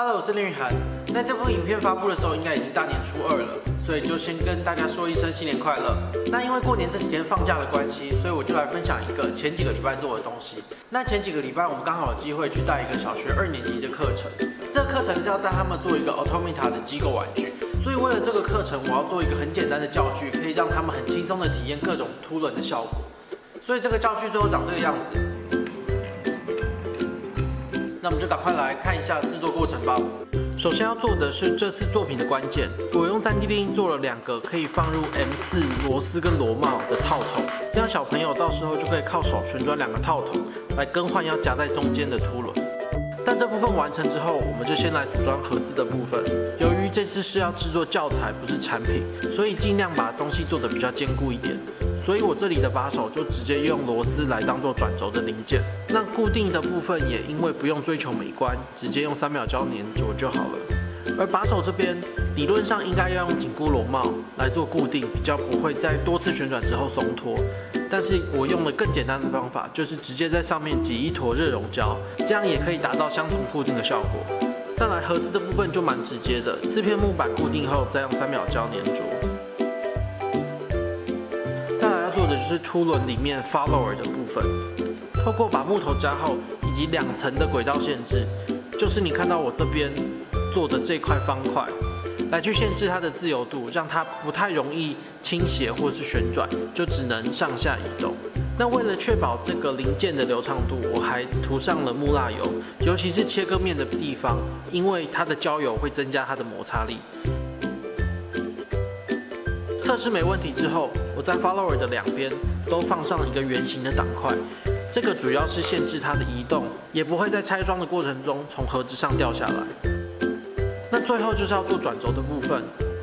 Hello，我是林雨涵。那这部影片发布的时候，应该已经大年初二了，所以就先跟大家说一声新年快乐。那因为过年这几天放假的关系，所以我就来分享一个前几个礼拜做的东西。那前几个礼拜我们刚好有机会去带一个小学二年级的课程，这个课程是要带他们做一个 Automata 的机构玩具。所以为了这个课程，我要做一个很简单的教具，可以让他们很轻松的体验各种凸轮的效果。所以这个教具最后长这个样子。那我们就赶快来看一下制作过程吧。首先要做的是这次作品的关键，我用 3D 列印做了两个可以放入 M4 螺丝跟螺帽的套筒，这样小朋友到时候就可以靠手旋转两个套筒来更换要夹在中间的凸轮。但这部分完成之后，我们就先来组装盒子的部分。由于这次是要制作教材，不是产品，所以尽量把东西做得比较坚固一点。所以我这里的把手就直接用螺丝来当做转轴的零件。那固定的部分也因为不用追求美观，直接用三秒胶粘着就好了。而把手这边理论上应该要用紧箍螺帽来做固定，比较不会在多次旋转之后松脱。但是我用了更简单的方法，就是直接在上面挤一坨热熔胶，这样也可以达到相同固定的效果。再来盒子的部分就蛮直接的，四片木板固定后，再用三秒胶粘着。再来要做的就是凸轮里面 follower 的部分，透过把木头加厚以及两层的轨道限制，就是你看到我这边做的这块方块，来去限制它的自由度，让它不太容易倾斜或是旋转，就只能上下移动。那为了确保这个零件的流畅度，我还涂上了木蜡油，尤其是切割面的地方，因为它的焦油会增加它的摩擦力。测试没问题之后，我在 follower 的两边都放上了一个圆形的挡块，这个主要是限制它的移动，也不会在拆装的过程中从盒子上掉下来。那最后就是要做转轴的部分，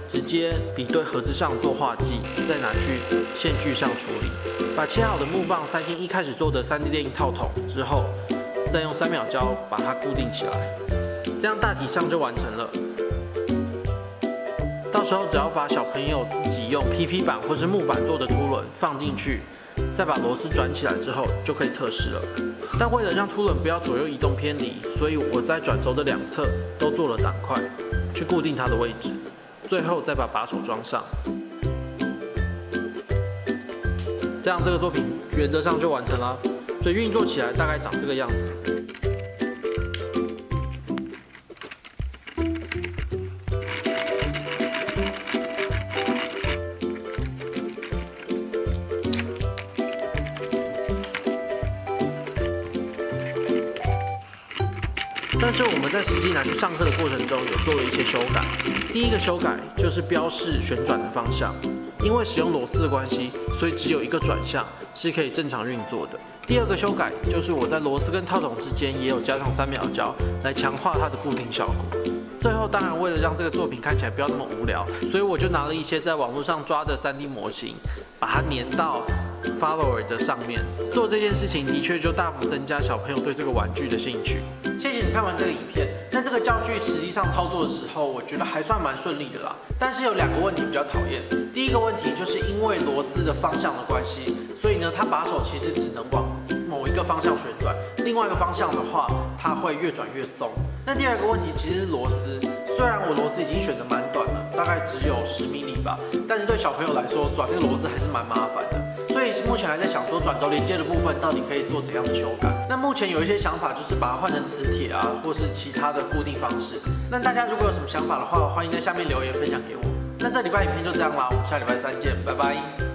直接比对盒子上做画记，再拿去线锯上处理。把切好的木棒塞进一开始做的 3D 电影套筒之后，再用三秒胶把它固定起来，这样大体上就完成了。到时候只要把小朋友自己用 PP 板或是木板做的凸轮放进去，再把螺丝转起来之后，就可以测试了。但为了让凸轮不要左右移动偏离，所以我在转轴的两侧都做了挡块，去固定它的位置。最后再把把手装上，这样这个作品原则上就完成了。所以运作起来大概长这个样子。但是我们在实际拿去上课的过程中，有做了一些修改。第一个修改就是标示旋转的方向，因为使用螺丝的关系，所以只有一个转向是可以正常运作的。第二个修改就是我在螺丝跟套筒之间也有加上三秒胶，来强化它的固定效果。最后，当然为了让这个作品看起来不要那么无聊，所以我就拿了一些在网络上抓的 3D 模型，把它粘到。follower 的上面做这件事情，的确就大幅增加小朋友对这个玩具的兴趣。看完这个影片。那这个教具实际上操作的时候，我觉得还算蛮顺利的啦。但是有两个问题比较讨厌。第一个问题就是因为螺丝的方向的关系，所以呢，它把手其实只能往某一个方向旋转，另外一个方向的话，它会越转越松。那第二个问题其实是螺丝，虽然我螺丝已经选的蛮短了，大概只有十米米吧，但是对小朋友来说，转那个螺丝还是蛮麻烦的。所以目前还在想说转轴连接的部分到底可以做怎样的修改。那目前有一些想法，就是把它换成磁铁啊，或是其他的固定方式。那大家如果有什么想法的话，欢迎在下面留言分享给我。那这礼拜影片就这样啦，我们下礼拜三见，拜拜。